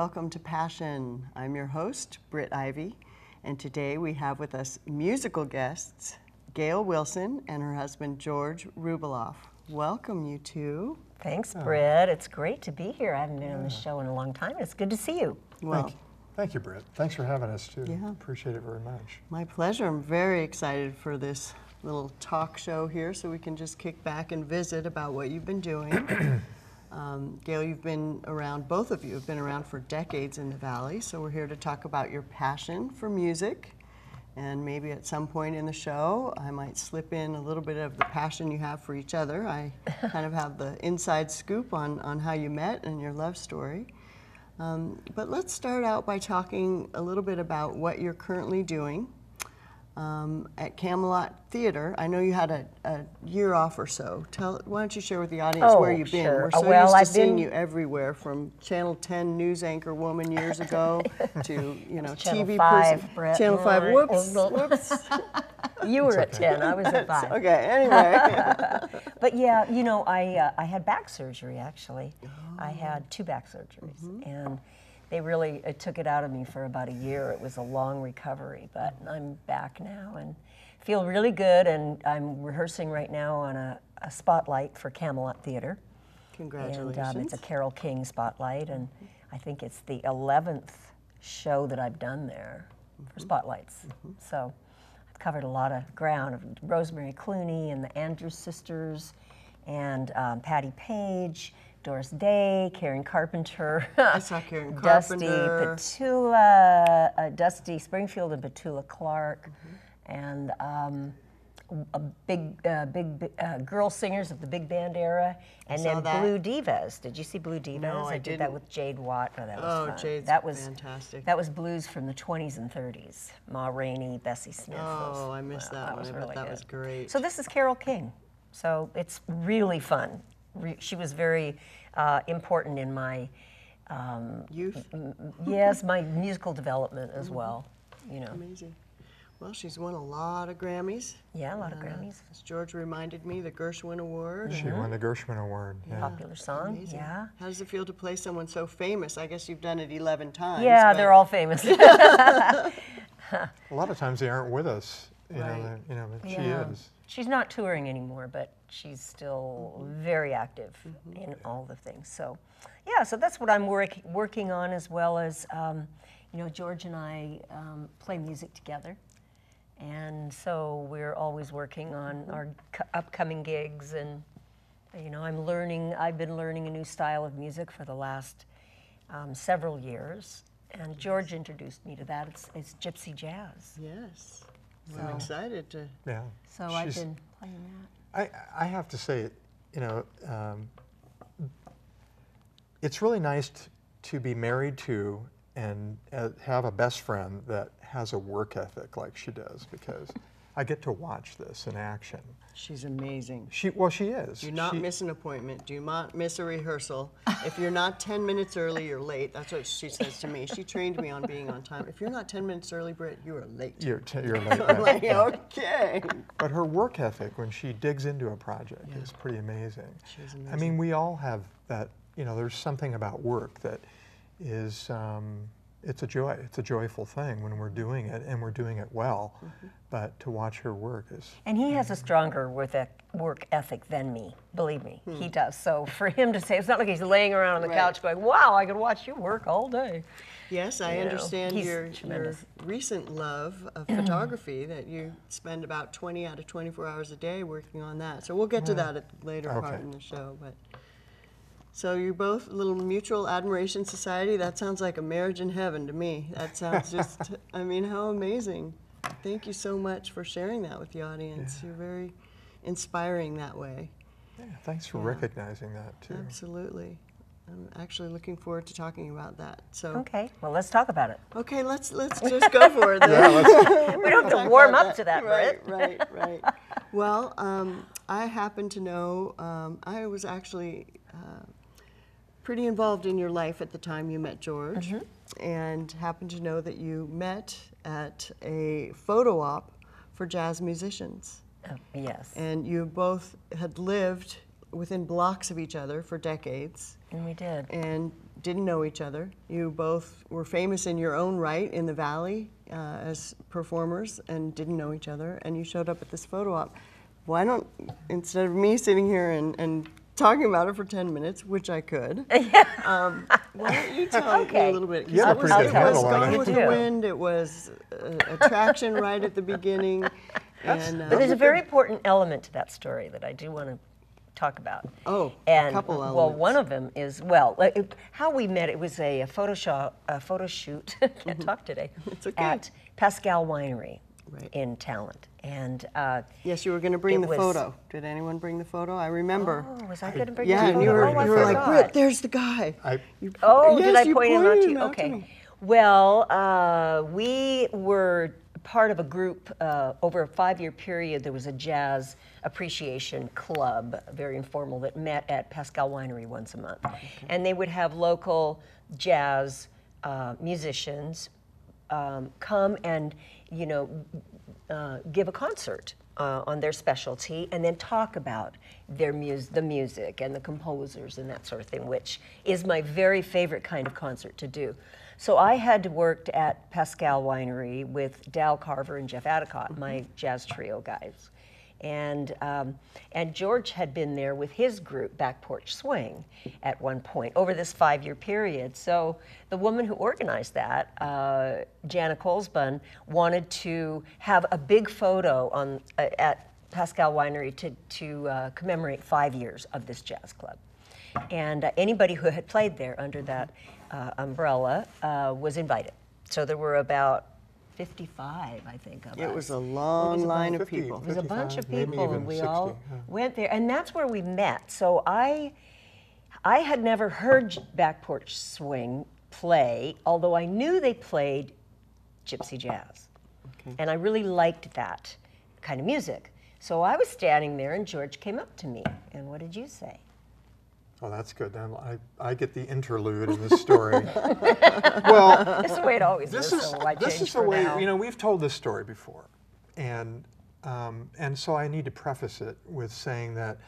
Welcome to Passion. I'm your host, Britt Ivy, and today we have with us musical guests Gayle Wilson and her husband George Rubaloff. Welcome, you two. Thanks, oh. Britt. It's great to be here. I haven't been on the show in a long time. It's good to see you. Well, Thank you. Thank you, Britt. Thanks for having us too. Yeah. Appreciate it very much. my pleasure. I'm very excited for this little talk show here so we can just kick back and visit about what you've been doing. um, Gayle, you've been around, both of you have been around for decades in the Valley, so we're here to talk about your passion for music. And maybe at some point in the show, I might slip in a little bit of the passion you have for each other. I kind of have the inside scoop on, on how you met and your love story. Um, but let's start out by talking a little bit about what you're currently doing um, at Camelot Theater. I know you had a, a year off or so. Tell, why don't you share with the audience where Oh, you've been? sure. We're so well, used to I've seeing been- you everywhere, from Channel 10 news anchor woman years ago to you know Channel TV 5, person. Brett. Channel 5. Right. Whoops. Whoops. You were at 10, I was at 5. okay. Anyway. But yeah, you know, I, uh, I had back surgery actually. Oh. I had two back surgeries. Mm-hmm. And they really it took it out of me for about a year. It was a long recovery, but I'm back now and feel really good. And I'm rehearsing right now on a, a spotlight for Camelot Theater. Congratulations. And um, it's a Carole King spotlight, and I think it's the 11th show that I've done there for spotlights. So I've covered a lot of ground. Rosemary Clooney and the Andrews sisters, and um, Patti Page, Doris Day, Karen Carpenter. I saw Karen Dusty Carpenter. Petula, uh, Dusty Springfield and Petula Clark, and um, a big, uh, big uh, girl singers of the big band era, and then that. Blue Divas. Did you see Blue Divas? No, I did that with Jade Watt. Oh, that was Oh, fun. Jade's that was fantastic. That was blues from the 20s and 30s. Ma Rainey, Bessie Smith. those- Oh, I missed wow, that one. was I really that good. was great. So this is Carole King. So it's really fun. Re- she was very uh, important in my um, Youth. yes, my musical development Mm-hmm. as well. You know, Amazing. Well, she's won a lot of Grammys. yeah, a lot of Uh, Grammys. As George reminded me, the Gershwin Award. She won the Gershwin Award. Yeah. Popular song, Amazing. yeah. How does it feel to play someone so famous? I guess you've done it 11 times. Yeah, but- they're all famous. A lot of times they aren't with us. You Right. know, you know, but she is. She's not touring anymore, but she's still very active Mm-hmm. in all the things. So, yeah, so that's what I'm work, working on as well as, um, you know, George and I um, play music together. And so we're always working on our c- upcoming gigs. And, you know, I'm learning, I've been learning a new style of music for the last um, several years. And George introduced me to that. It's, it's gypsy jazz. Yes. Well, I'm excited to. Yeah. So I've She's- been playing that. I, I have to say, you know, um, it's really nice t- to be married to and uh, have a best friend that has a work ethic like she does because I get to watch this in action. She's amazing. She, well, she is. Do not She- miss an appointment. Do not miss a rehearsal. If you're not 10 minutes early, you're late. That's what she says to me. She trained me on being on time. If you're not 10 minutes early, Britt, you are late. You're, t- you're late. I'm like, okay. But her work ethic, when she digs into a project, is pretty amazing. She's amazing. I mean, we all have that. You know, there's something about work that is. Um, it's a joy. It's a joyful thing when we're doing it, and we're doing it well. Mm-hmm. But to watch her work is. And he has a stronger work ethic than me, believe me. He Hmm. does. So for him to say, it's not like he's laying around on the Right. couch going, wow, I could watch you work all day. Yes, I You understand he's your, your recent love of photography that you spend about 20 out of 24 hours a day working on that. So we'll get to that at the later part in the show. But so you're both a little mutual admiration society. That sounds like a marriage in heaven to me. That sounds just. I mean, how amazing! Thank you so much for sharing that with the audience. You're very inspiring that way. Yeah, thanks for recognizing that too. Absolutely. I'm actually looking forward to talking about that. So Okay, well, let's talk about it. Okay, let's let's just go for it. Then. Yeah, We don't have to warm about up to that, right, Britt. Right, right, Well, um, I happen to know. Um, I was actually uh, pretty involved in your life at the time you met George, Mm-hmm. and happened to know that you met at a photo op for jazz musicians, Oh, yes, and you both had lived within blocks of each other for decades. and we did. And didn't know each other. You both were famous in your own right in the Valley uh, as performers and didn't know each other, and you showed up at this photo op. Why don't, instead of me sitting here and, and talking about it for 10 minutes, which I could, um, why don't you tell me a little bit? 'Cause You have it a was, pretty it good was handle on Gone it. with the. Wind, it was uh, attraction right at the beginning. And, uh, But there's a very important element to that story that I do want to talk about. Oh, a and couple well, one of them is well, like, it- how we met. It was a, a photo shop, a photo shoot. Can't talk today. It's okay. At Paschal Winery Right. in Talent, and uh, Yes, you were going to bring It the was- photo. Did anyone bring the photo? I remember. oh, was I going to bring yeah, the and you were, oh, you were like, forgot. Britt, there's the guy. I- You- Oh, did I point him out to you? out okay. me. Well, uh, we were part of a group uh, over a five-year period. There was a jazz appreciation club, very informal, that met at Paschal Winery once a month, and they would have local jazz uh, musicians um, come and you know uh, give a concert uh, on their specialty and then talk about their mus- the music and the composers and that sort of thing, which is my very favorite kind of concert to do. So I had worked at Paschal Winery with Dal Carver and Jeff Addicott, my jazz trio guys. And, um, and George had been there with his group, Back Porch Swing, at one point over this five year period. So the woman who organized that, uh, Jana Colesbun, wanted to have a big photo on, uh, at Paschal Winery to, to uh, commemorate five years of this jazz club. And uh, anybody who had played there under that uh, umbrella uh, was invited. So there were about 55, I think, of It us. was a long a line of 50, people. It was a bunch of people, and we 60, all yeah. went there, and that's where we met. So I, I had never heard Back Porch Swing play, although I knew they played gypsy jazz, Okay. and I really liked that kind of music. So I was standing there, and George came up to me, and what did you say? Oh, that's good. Then I, I get the interlude in this story. well, This is the way it always this is. is so this is the way now? you know we've told this story before, and um, and so I need to preface it with saying that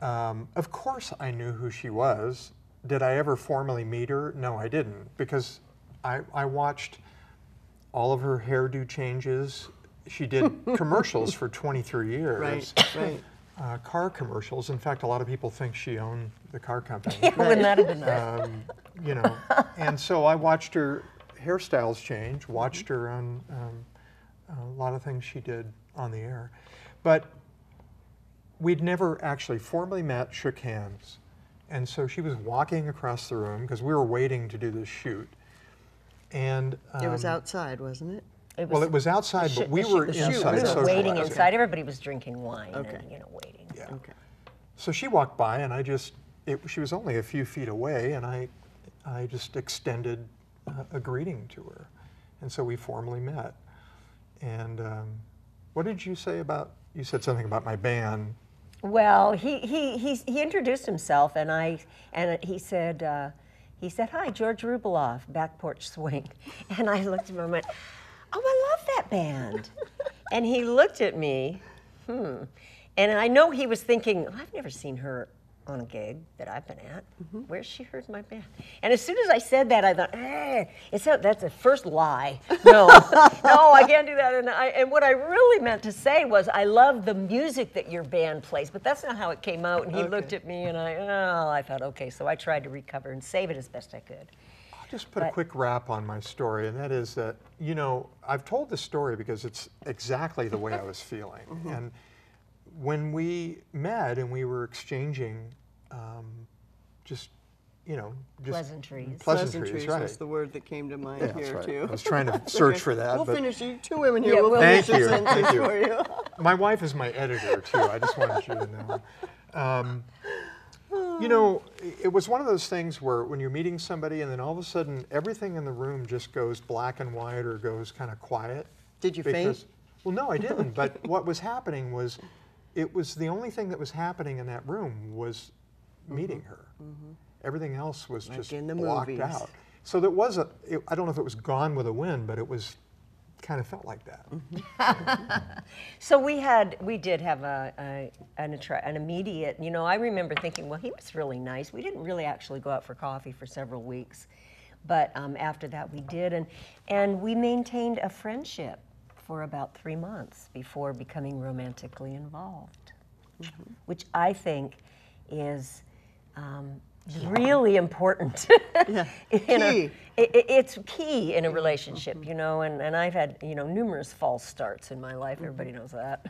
um, of course I knew who she was. Did I ever formally meet her? No, I didn't because I I watched all of her hairdo changes. She did commercials for 23 years. Right, right. Uh, car commercials. In fact, a lot of people think she owned the car company Yeah, wouldn't that have been nice? um, you know. and so I watched her hairstyles change, watched her on um, a lot of things she did on the air. But we'd never actually formally met, shook hands. And so she was walking across the room because we were waiting to do this shoot. And It was um, outside, wasn't it? It well, it was outside, but we sh- were the inside We were socializing. waiting inside. Everybody was drinking wine Okay. and you know waiting. Yeah. Okay. So she walked by, and I just, it, she was only a few feet away, and I, I just extended uh, a greeting to her. And so we formally met. And um, what did you say about, you said something about my band. Well, he, he, he, he introduced himself, and I and he said uh, he said, "Hi, George Rubaloff, Back Porch Swing," and I looked at him and went, "Oh, I love that band," and he looked at me, hmm, and I know he was thinking, "I've never seen her." On a gig that I've been at, where's she heard my band? And as soon as I said that, I thought, eh, it's a, that's a first lie. No, no, I can't do that. And, I, and what I really meant to say was, I love the music that your band plays, but that's not how it came out. And he looked at me, and I, oh, I thought, okay. So I tried to recover and save it as best I could. I'll just put a quick wrap on my story, and that is that, you know, I've told this story because it's exactly the way I was feeling. And when we met and we were exchanging um, just, you know, just Pleasantries. pleasantries, right. was the word that came to mind Yeah, here right. too. I was trying to search for that. We'll but finish you two women here. Yeah, we'll we'll- finish Thank you, sentence thank you. for you. My wife is my editor too. I just wanted you to know. Um, you know, it was one of those things where when you're meeting somebody and then all of a sudden everything in the room just goes black and white or goes kind of quiet. Did you faint? because- Well, no, I didn't. but what was happening was, it was the only thing that was happening in that room was mm-hmm. meeting her. Mm-hmm. Everything else was Like just in the blocked movies. out. So there was a. It, I don't know if it was Gone with a Wind, but it was kind of felt like that. So we had, we did have a, a an, attra- an immediate, you know, I remember thinking, well, he was really nice. We didn't really actually go out for coffee for several weeks, but um, after that we did, and and we maintained a friendship for about three months before becoming romantically involved, which I think is. Um, Really important. Yeah. a- Key. i- i- it's key in a relationship, mm-hmm. you know, and, and I've had, you know, numerous false starts in my life. Everybody mm-hmm. knows that.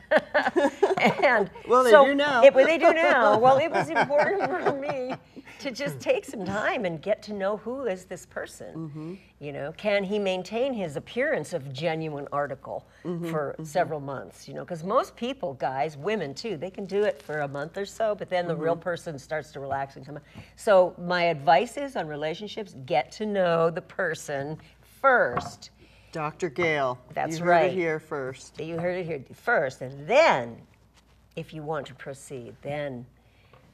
and Well, they so do now. It, well, they do now. Well, it was important for me to just take some time and get to know who is this person. Mm-hmm. You know, can he maintain his appearance of genuine article Mm-hmm, for several months? You know, because most people, guys, women too, they can do it for a month or so, but then the real Mm-hmm. person starts to relax and come out. So my advice is on relationships: get to know the person first. Dr. Gayle. That's you heard right. it here first. You heard it here first, and then, if you want to proceed, then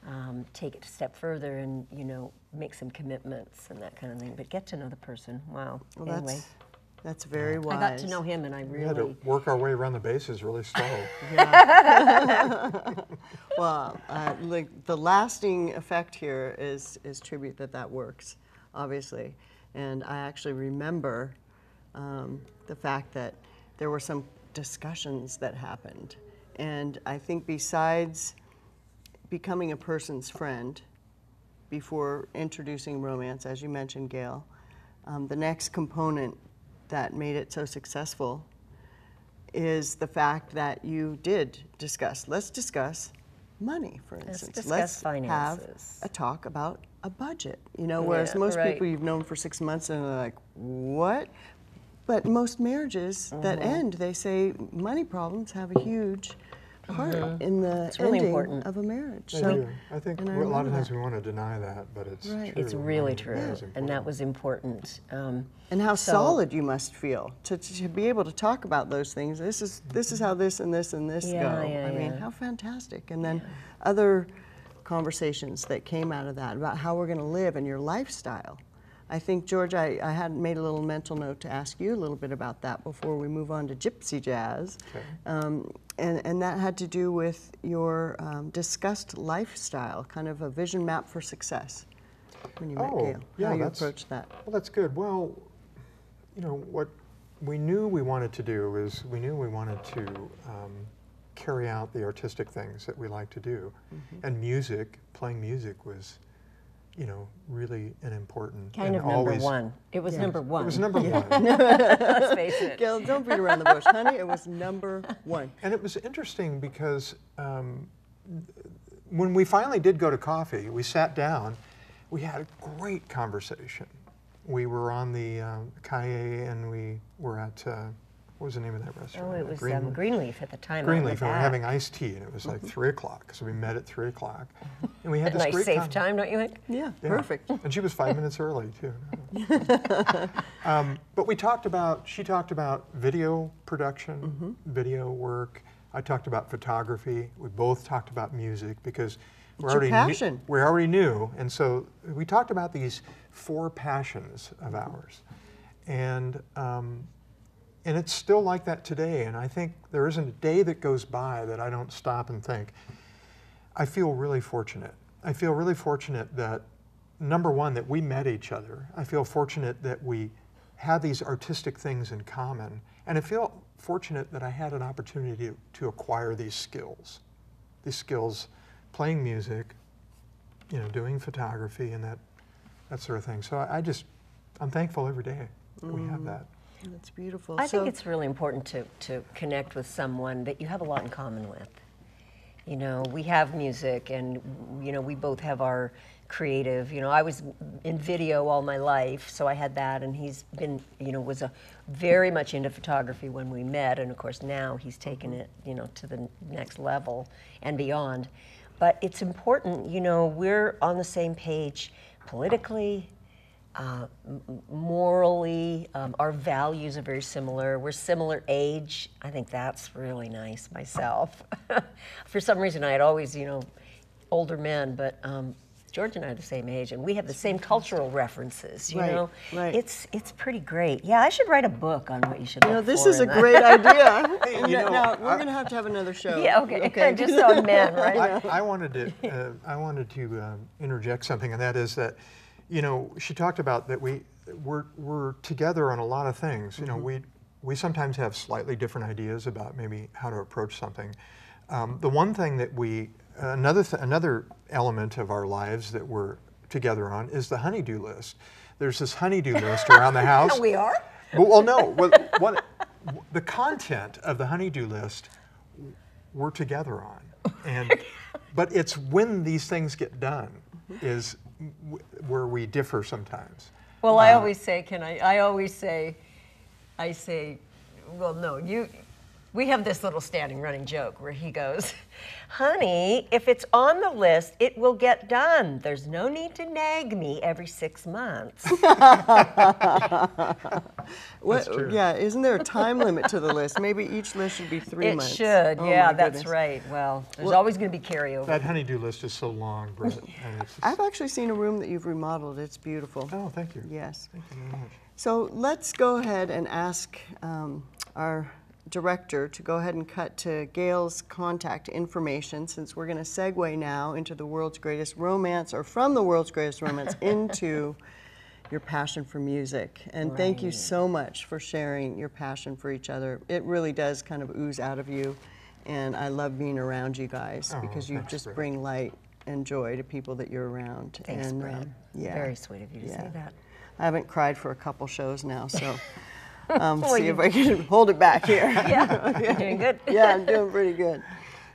um, take it a step further and you know make some commitments and that kind of thing. But get to know the person. Wow. Well, anyway, that's that's very wise. I got to know him, and I really We had to work our way around the bases really slow. Well, uh, like the lasting effect here is is tribute that that works, obviously, and I actually remember um, the fact that there were some discussions that happened, and I think besides becoming a person's friend before introducing romance, as you mentioned, Gayle, um, the next component that made it so successful is the fact that you did discuss. Let's discuss money, for instance. discuss Let's finances. have a talk about a budget. You know, whereas Yeah, most right. people you've known for six months and they're like, what? But most marriages that Mm-hmm. end, they say money problems have a huge part in the Mm-hmm. really ending important. of a marriage. They So- do. I think and I a lot of times that. we want to deny that, but it's Right. true. It's really Money true, is and that was important. Um, and how So- solid you must feel to, to be able to talk about those things. This is this is how this and this and this Yeah, go. yeah, I mean, how fantastic! And then other conversations that came out of that about how we're going to live and your lifestyle. I think George, I, I had made a little mental note to ask you a little bit about that before we move on to gypsy jazz. Okay. Um, and, and that had to do with your um, discussed lifestyle, kind of a vision map for success when you met Oh, Gayle. yeah, how you approached that. Well, that's good. Well, you know, what we knew we wanted to do is we knew we wanted to um, carry out the artistic things that we like to do. Mm-hmm. And music, playing music was, you know, really an important kind and of number always, one. It was number one. It was number one. Let's face it. Gayle, don't beat around the bush, honey. It was number one. And it was interesting because um, when we finally did go to coffee, we sat down, we had a great conversation. We were on the um, Calle and we were at, uh, what was the name of that restaurant? Oh, it was Green- um, Greenleaf at the time. Greenleaf, and we were having iced tea, and it was like three o'clock. So we met at three o'clock, and we had a this nice great safe time, don't you think? Yeah, yeah. perfect. And she was five minutes early too. um, but we talked about. She talked about video production, Mm-hmm. video work. I talked about photography. We both talked about music because we It's your already passion. Knew, we already knew, and so we talked about these four passions of ours, and. Um, and it's still like that today. And I think there isn't a day that goes by that I don't stop and think, I feel really fortunate. I feel really fortunate that, number one, that we met each other. I feel fortunate that we had these artistic things in common. And I feel fortunate that I had an opportunity to, to acquire these skills. These skills, playing music, you know, doing photography and that, that sort of thing. So I, I just, I'm thankful every day that we have mm. that. That's beautiful. I so, think it's really important to, to connect with someone that you have a lot in common with. You know, we have music and, you know, we both have our creative, you know, I was in video all my life, so I had that, and he's been, you know, was a very much into photography when we met, and of course now he's taken it, you know, to the next level and beyond. But it's important, you know, we're on the same page politically, uh, m- m- morally, um, our values are very similar. We're similar age. I think that's really nice myself. For some reason, I had always, you know, older men, but um, George and I are the same age, and we have the same cultural references. You Right, know, right. it's it's pretty great. Yeah, I should write a book on what you should. You know, look this for is a that. great idea. Hey, you now- know, now, we're I- going to have to have another show. Yeah, okay. Just on men, right? I, I wanted to, uh, I wanted to uh, interject something, and that is that, you know, she talked about that we, we're, we're together on a lot of things. You know, we, we sometimes have slightly different ideas about maybe how to approach something. Um, the one thing that we, another, th- another element of our lives that we're together on is the honeydew list. There's this honeydew list around the house. we are. Well, well, no. What, what, the content of the honeydew list we're together on, and but it's when these things get done is w- where we differ sometimes. Well, I um, always say, can I? I always say, I say, well, no, you. We have this little standing running joke where he goes, "Honey, if it's on the list, it will get done. There's no need to nag me every six months." What, true. yeah, isn't there a time limit to the list? Maybe each list should be three it months. It should. Oh, yeah, that's right. Well, there's Well- always going to be carryover. That honeydew list is so long, Britt. and it's, I've actually seen a room that you've remodeled. It's beautiful. oh, thank you. Yes. Thank you very much. So let's go ahead and ask um, our director to go ahead and cut to Gayle's contact information since we're going to segue now into the world's greatest romance or from the world's greatest romance into your passion for music. And thank you so much for sharing your passion for each other. It really does kind of ooze out of you. And I love being around you guys Oh, because you just Brett. bring light and joy to people that you're around. Thanks, and, Brad. um, yeah. Very sweet of you to Yeah. say that. I haven't cried for a couple shows now, so um, see if I can hold it back here. Yeah, you're doing good. yeah, I'm doing pretty good.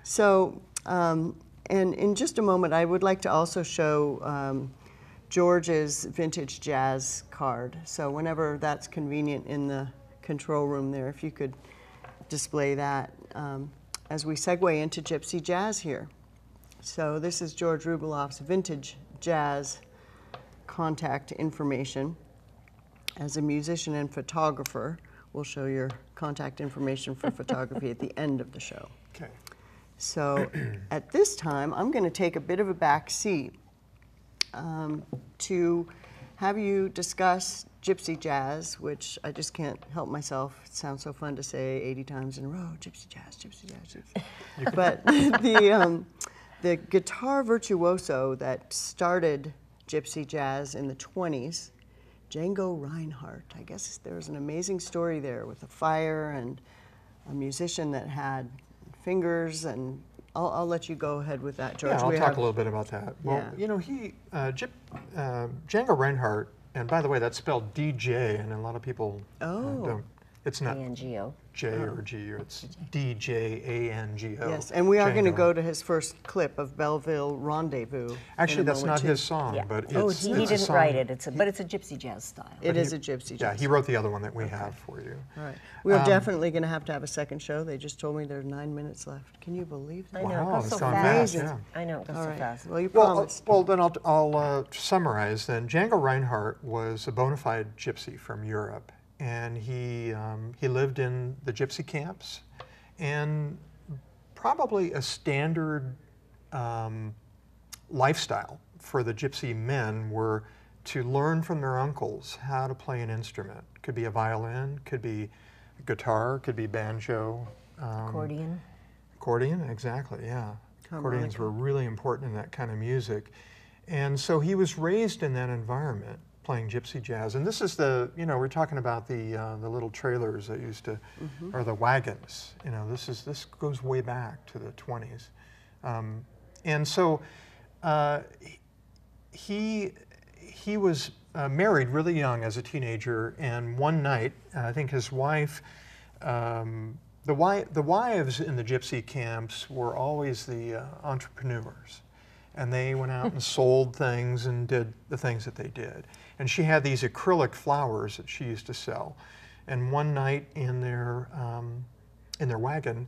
So, um, and in just a moment, I would like to also show um, George's vintage jazz card. So whenever that's convenient in the control room there, if you could display that um, as we segue into gypsy jazz here. So this is George Rubaloff's vintage jazz contact information. As a musician and photographer, we'll show your contact information for photography at the end of the show. Okay. So at this time, I'm going to take a bit of a back seat um, to have you discuss gypsy jazz, which I just can't help myself. It sounds so fun to say 80 times in a row, gypsy jazz, gypsy jazz, gypsy. but the, um, the guitar virtuoso that started gypsy jazz in the 20s, Django Reinhardt. I guess there was an amazing story there with a fire and a musician that had fingers and I'll, I'll let you go ahead with that, George. Yeah, I'll We talk have- a little bit about that. Well, Yeah. you know, he, uh, Jip, uh, Django Reinhardt, and by the way, that's spelled DJ, and a lot of people uh, Oh. don't. It's not ANGO. J or G, or it's D J A N G O. Yes, and we are going to go to his first clip of Belleville Rendezvous. Actually, that's not too. his song, Yeah. but it's. oh, it's he, a he didn't song- write it. It's a, but it's a gypsy jazz style. It he- is a gypsy jazz. Yeah, jazz. he wrote the other one that we have for you. All right. We're Um, definitely going to have to have a second show. They just told me there's nine minutes left. Can you believe that? I know, Wow, it goes so gone fast. fast, I know, it goes All so right. fast. Well, you Well, uh, promised. well, then I'll, I'll uh, summarize. Then Django Reinhardt was a bona fide gypsy from Europe, and he um, he lived in the gypsy camps, and probably a standard um, lifestyle for the gypsy men were to learn from their uncles how to play an instrument. Could be a violin, could be guitar, could be banjo. Um, Accordion. Accordion, exactly, yeah. Accordions Harmonica. were really important in that kind of music. And so he was raised in that environment playing gypsy jazz. And this is the, you know, we're talking about the, uh, the little trailers that used to, or the wagons. You know, this is, this goes way back to the 20s. Um, and so uh, he, he was uh, married really young as a teenager, and one night, I think his wife, um, the, wi- the wives in the gypsy camps were always the uh, entrepreneurs. And they went out and sold things and did the things that they did. And she had these acrylic flowers that she used to sell. And one night in their, um, in their wagon,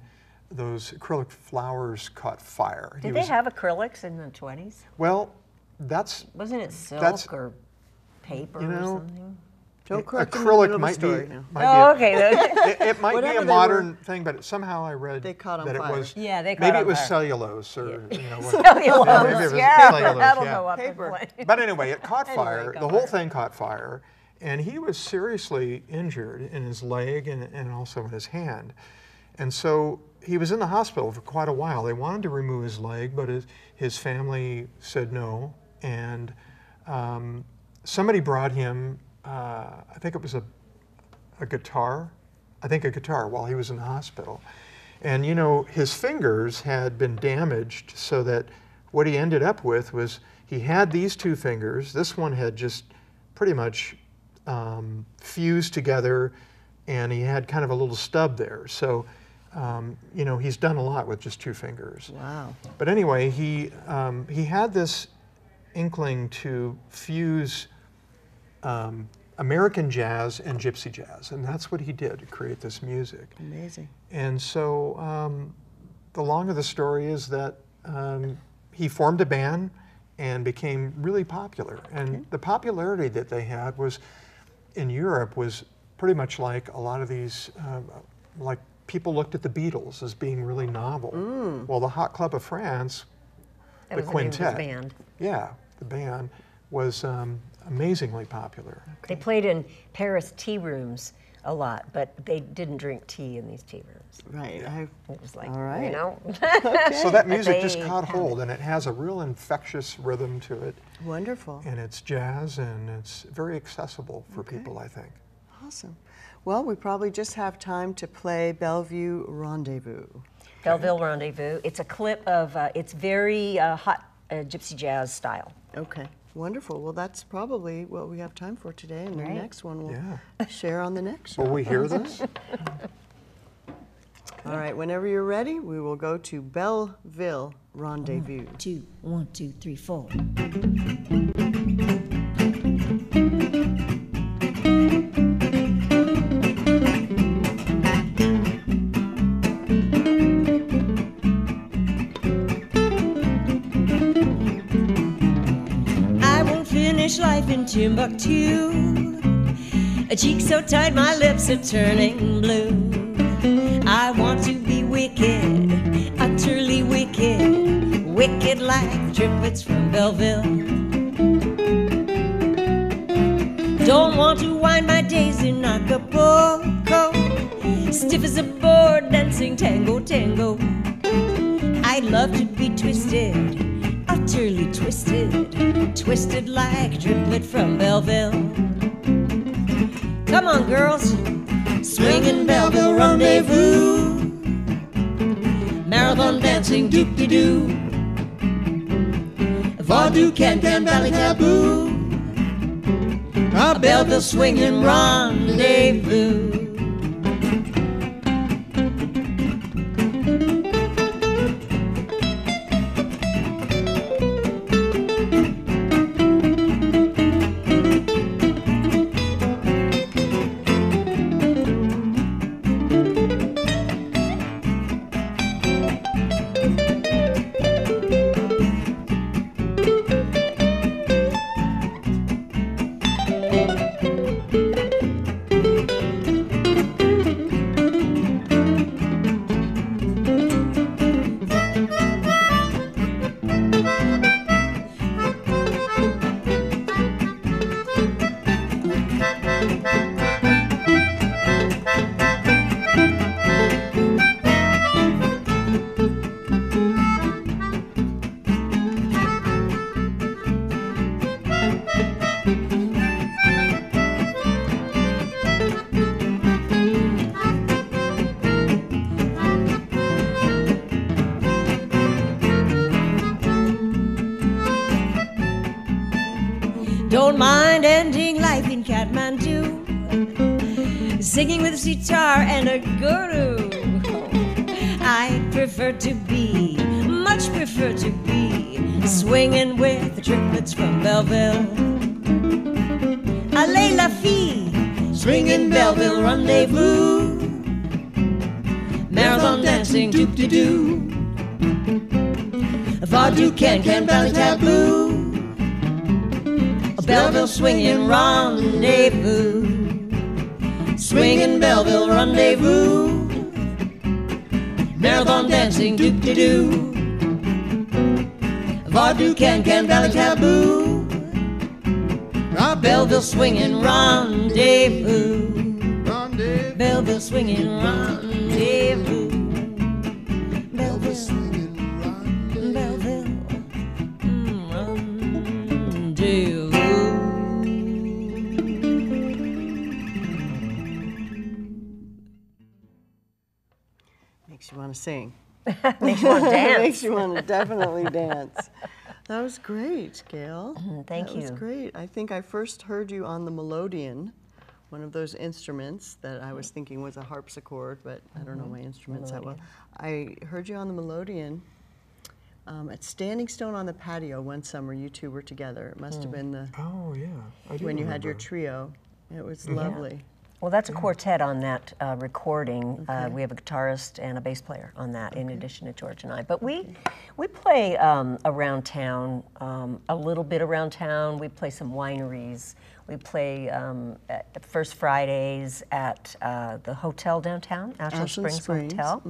those acrylic flowers caught fire. He Did they was- have acrylics in the 20s? Well, that's Wasn't it silk or paper you or know, something? Don't correct in the middle acrylic of a might story be, now. might Oh, okay. a, it, it might be a they were- modern thing, but somehow I read They caught on that fire. it was Yeah, they caught maybe it was fire. cellulose or you know what, Cellulose, yeah, maybe it was yeah, cellulose, that'll yeah. go up Paper. But anyway, it caught Anyway, fire. it the whole fire. thing caught fire, and he was seriously injured in his leg and, and also in his hand. And so he was in the hospital for quite a while. They wanted to remove his leg, but his, his family said no. And um, somebody brought him, uh, I think it was a, a guitar, I think a guitar while he was in the hospital. And you know, his fingers had been damaged so that what he ended up with was he had these two fingers. This one had just pretty much um, fused together and he had kind of a little stub there. So, um, you know, he's done a lot with just two fingers. Wow. But anyway, he, um, he had this inkling to fuse um, American jazz and gypsy jazz, and that's what he did to create this music. Amazing. And so um, the long of the story is that um, he formed a band and became really popular. And the popularity that they had was in Europe was pretty much like a lot of these, uh, like people looked at the Beatles as being really novel. Well, the Hot Club of France, That the was the name of his quintet, band. yeah, the band was um, amazingly popular. They played in Paris tea rooms a lot, but they didn't drink tea in these tea rooms. Right. I, It was like, All right. you know, So that music just caught had hold, and it has a real infectious rhythm to it. wonderful. and it's jazz and it's very accessible for people i think Awesome. Well, we probably just have time to play Bellevue Rendezvous. Belleville Rendezvous. It's a clip of, uh, it's very uh, hot uh, gypsy jazz style. Okay. Wonderful. Well, that's probably what we have time for today, and the next one we'll Yeah. share on the next show. will we hear this All right. Whenever you're ready, we will go to Belleville Rendezvous. two, one, two, three, four. In Timbuktu. A cheek so tight, my lips are turning blue. I want to be wicked, utterly wicked, wicked like triplets from Belleville. Don't want to wind my days in Acapulco, stiff as a board dancing tango, tango. I'd love to be twisted, twisted, twisted like a triplet from Belleville. Come on, girls, swinging Belleville rendezvous, marathon dancing, doop de doo, vaudou, can can, valley taboo, a Belleville swinging rendezvous. Mind ending life in Kathmandu, singing with a sitar and a guru. I prefer to be, much prefer to be, swinging with the triplets from Belleville. Allez la fille, swinging Belleville rendezvous, marathon dancing, doop de doo, vaudou, can can, valley taboo. Belleville swinging rendezvous. Swinging Belleville rendezvous. Marathon dancing, doop de doo. Vardou, can can, valley taboo. Ah, Belleville swinging rendezvous. Belleville swinging rendezvous. Want to sing. Makes you want to dance. Makes you want to definitely dance. That was great, Gayle. Mm, thank that was you. great. I think I first heard you on the melodeon, one of those instruments that I was thinking was a harpsichord, but I don't know mm-hmm. my instruments that well. I heard you on the melodeon um, at Standing Stone on the patio one summer. You two were together. It must have mm. been the Oh, yeah. I do when you had your trio. It was lovely. Well, that's a quartet on that uh, recording. Uh, we have a guitarist and a bass player on that, in addition to George and I. But we we play um, around town, um, a little bit around town. We play some wineries. We play um, First Fridays at uh, the hotel downtown, Ashland, Ashland Springs, Springs, Hotel,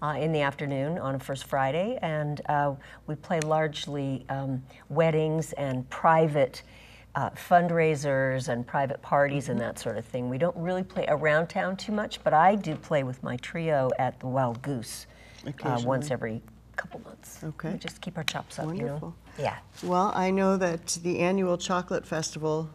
uh, in the afternoon on a First Friday, and uh, we play largely um, weddings and private uh, fundraisers and private parties and that sort of thing. We don't really play around town too much, but I do play with my trio at the Wild Goose uh, once every couple months. Okay. We just keep our chops up, you Wonderful. know. Yeah. Well, I know that the annual chocolate festival,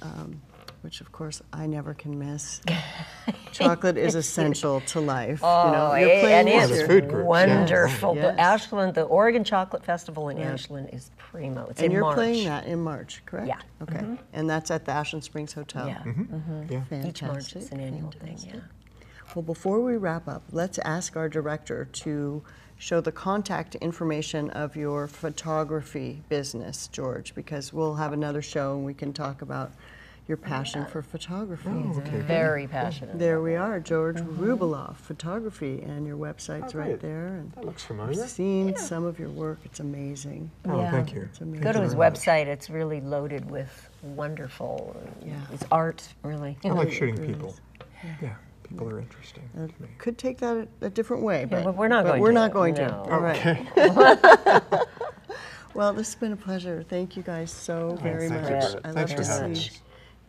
um, which of course I never can miss, chocolate is essential to life. you oh, know, Oh, you're playing and it's food groups, wonderful. Yes. The Ashland, the Oregon Chocolate Festival in Ashland is primo. It's and in you're March. playing that in March, correct? Yeah. Okay. Mm-hmm. And that's at the Ashland Springs Hotel. Yeah. Mm-hmm. Mm-hmm. Yeah. Fantastic. Each March is an annual thing. Yeah. Well, before we wrap up, let's ask our director to show the contact information of your photography business, George, because we'll have another show and we can talk about your passion for photography. Oh, okay. Very passionate. There we are, George uh-huh. Rubaloff Photography, and your website's Oh, right there. And That looks I've familiar. seen some of your work. It's amazing. Oh, Yeah. thank you. It's amazing. Go to his you very much. website. It's really loaded with wonderful. Yeah. It's art, really. I like shooting really people. Yeah, people are interesting uh, to. Could take that a, a different way, but, but we're not but going we're to. not going No. to. All right. well, this has been a pleasure. Thank you guys so very thank much. you, I Thanks love for to having see us.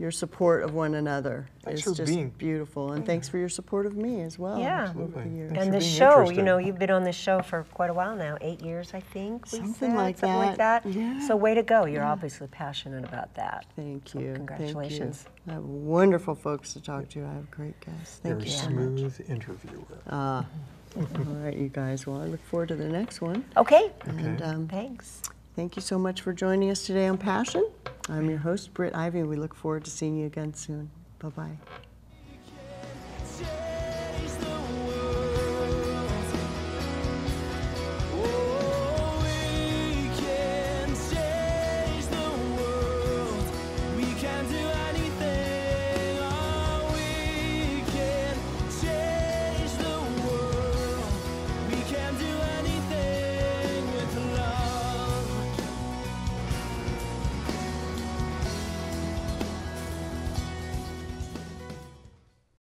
Your support of one another. Thanks it's for just being- beautiful, and thanks for your support of me as well. Yeah. over the Absolutely. years. Thanks And for the being show, you know, you've been on this show for quite a while now, eight years, I think. Something said, like something like that. that. Yeah. So way to go. You're obviously passionate about that. Thank you. congratulations. Thank you. I have wonderful folks to talk to. I have great guests. Thank You're a you so much. smooth interviewer. Ah. All right, you guys. Well, I look forward to the next one. Okay. And um, Thanks. Thank you so much for joining us today on Passion. I'm your host, Britt Ivy. and We look forward to seeing you again soon. Bye bye.